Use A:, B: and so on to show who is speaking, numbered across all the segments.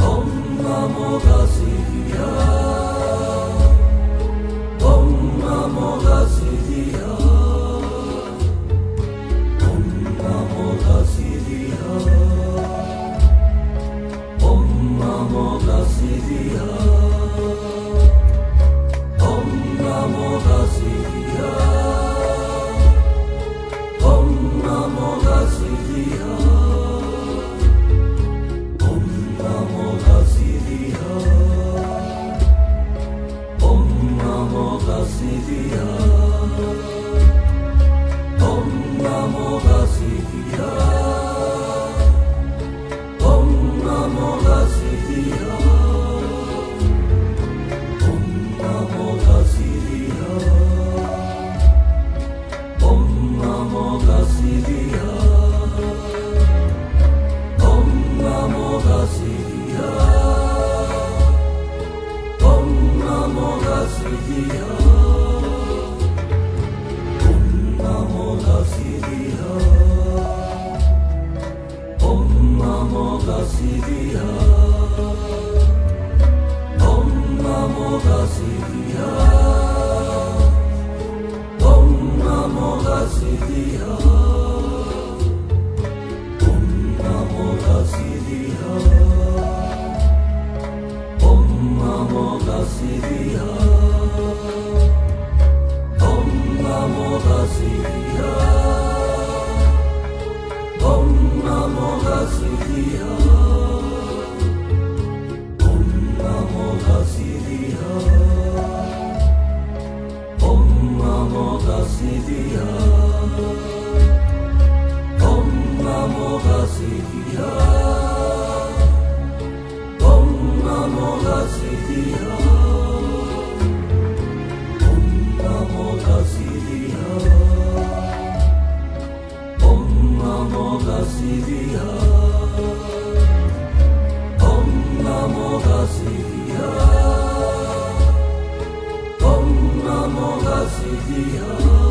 A: Om Namo Gaziya Om Namo Vasudevaya. Siddhiya Om Namo Siddhiya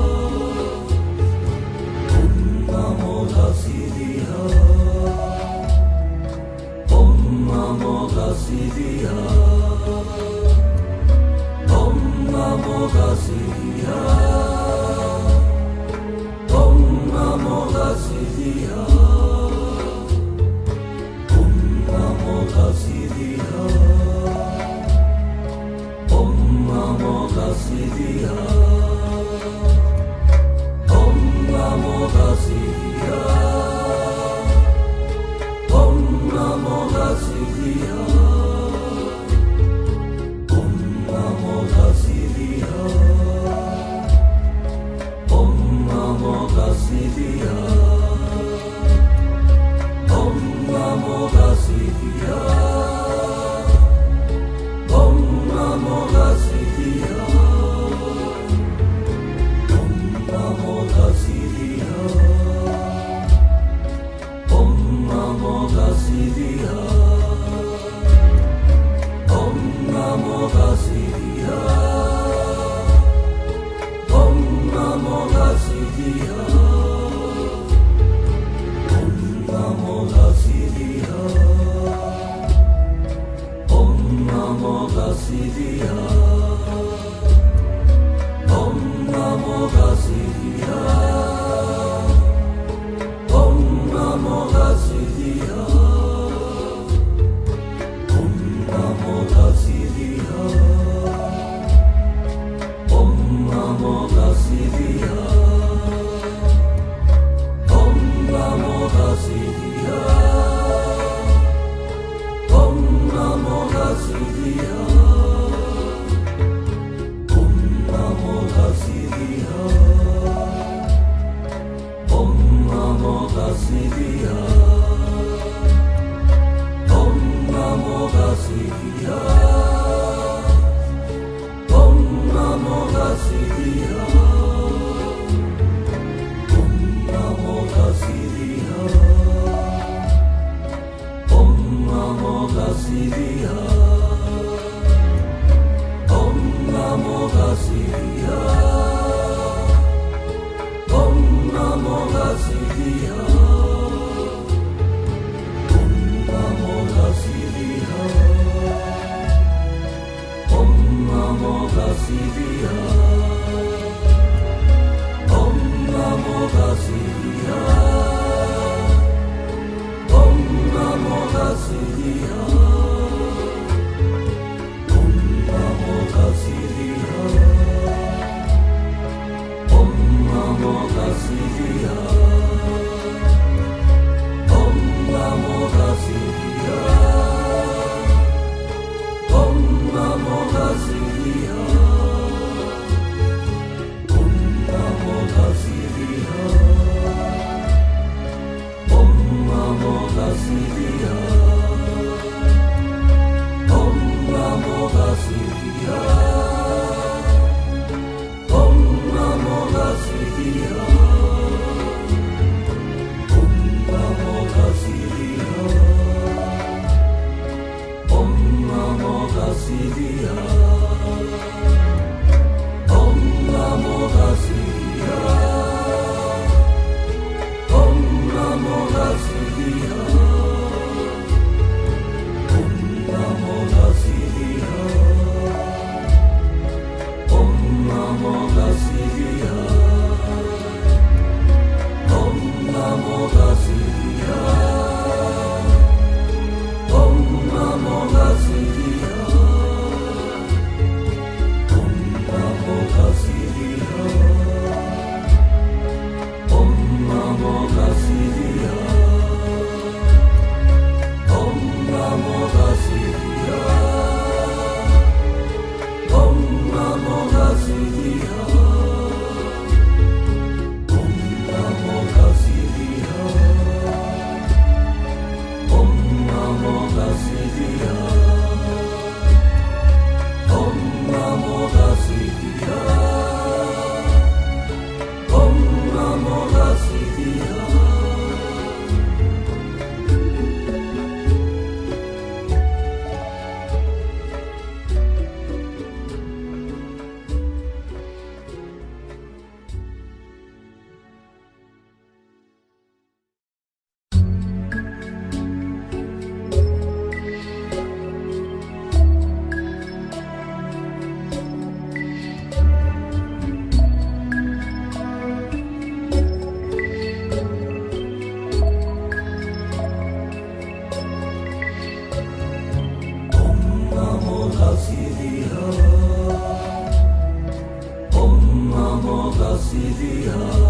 A: Om Namo Gassidiya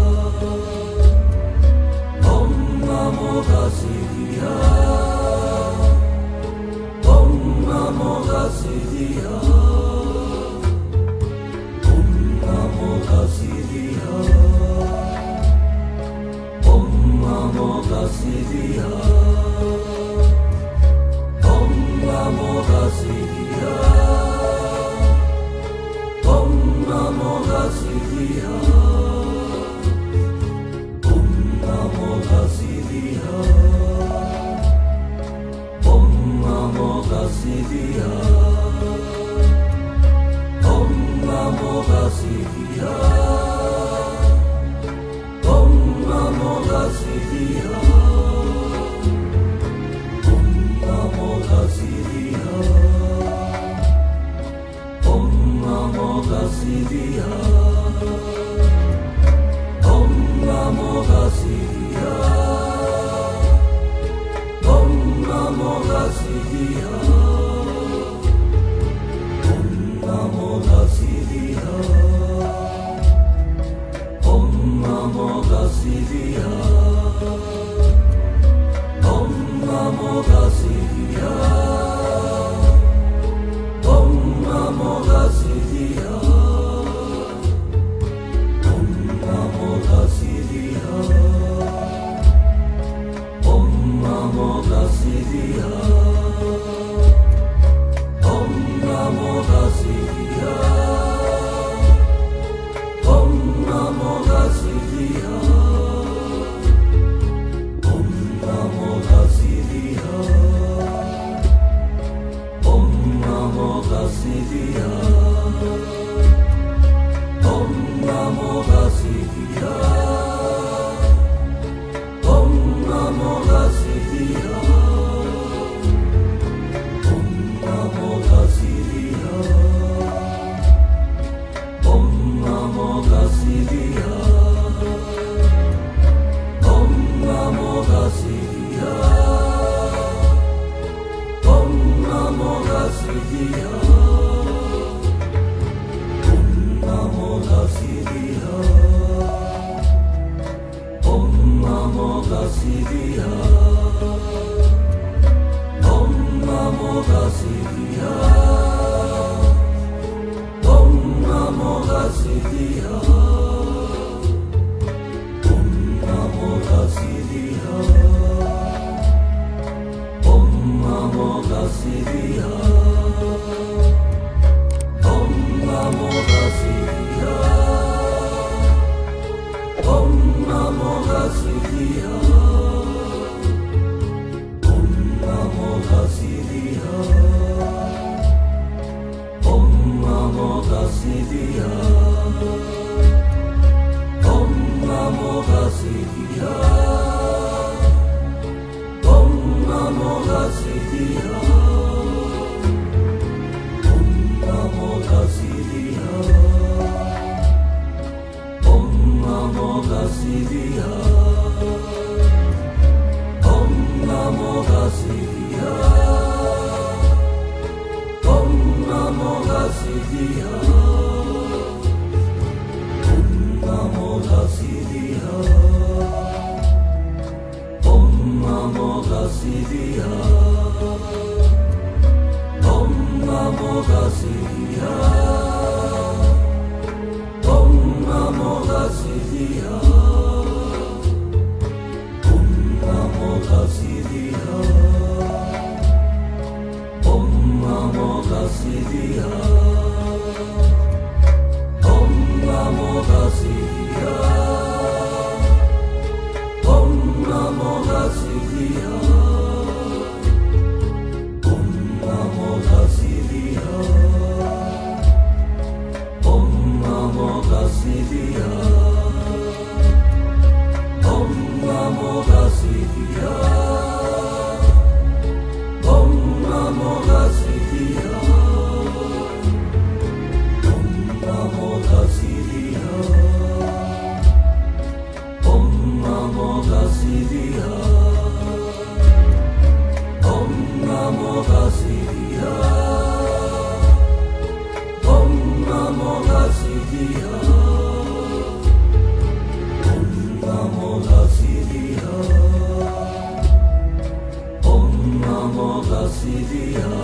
A: Om Namo Vasivya Om Namo Vasivya Easy. see the Om Namo Tasidiha the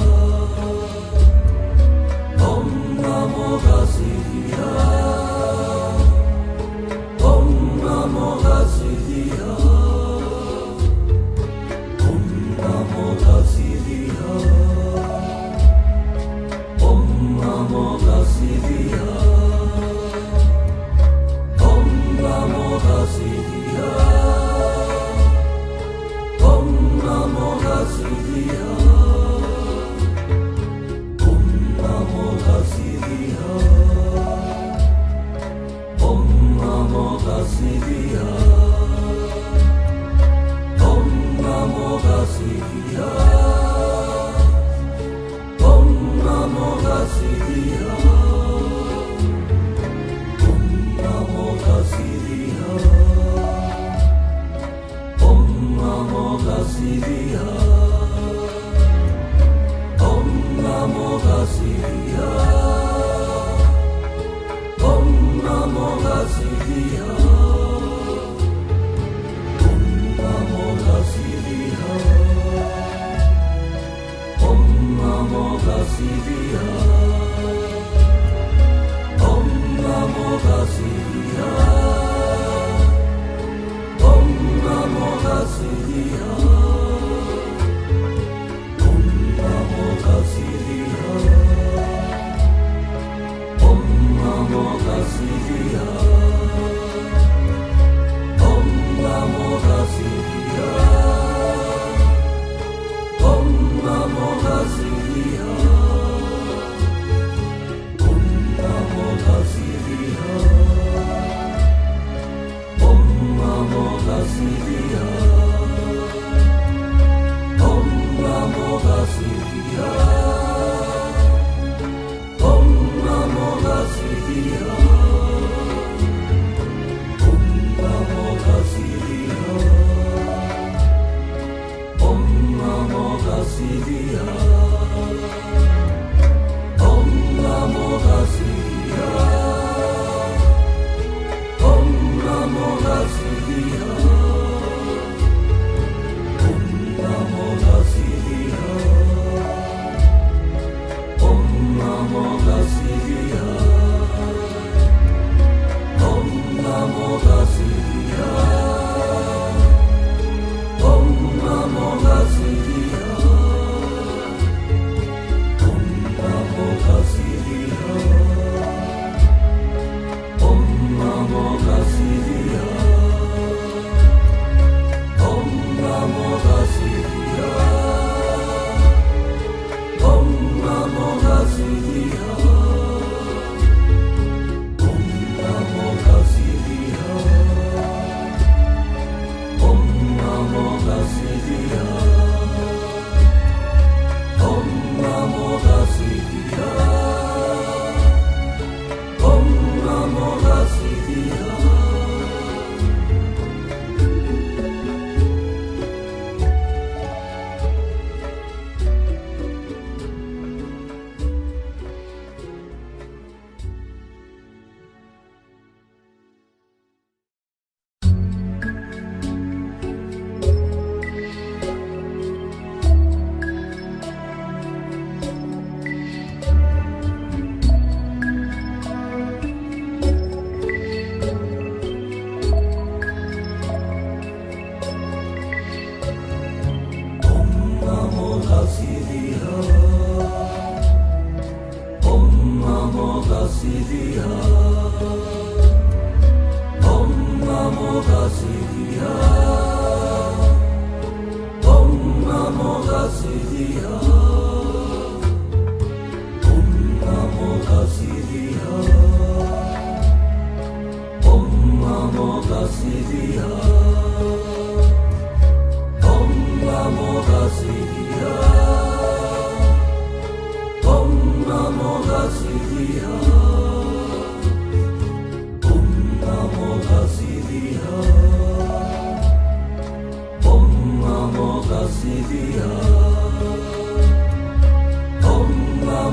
A: Sivya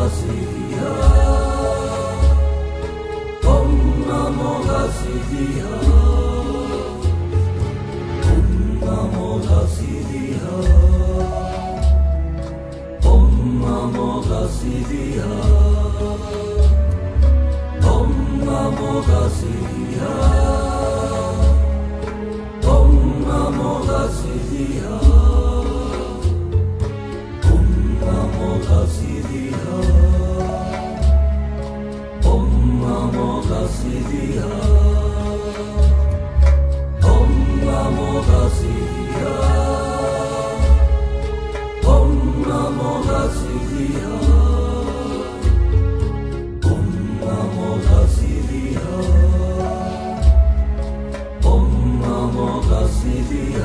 A: Om Namo Siddhiya be.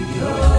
A: Your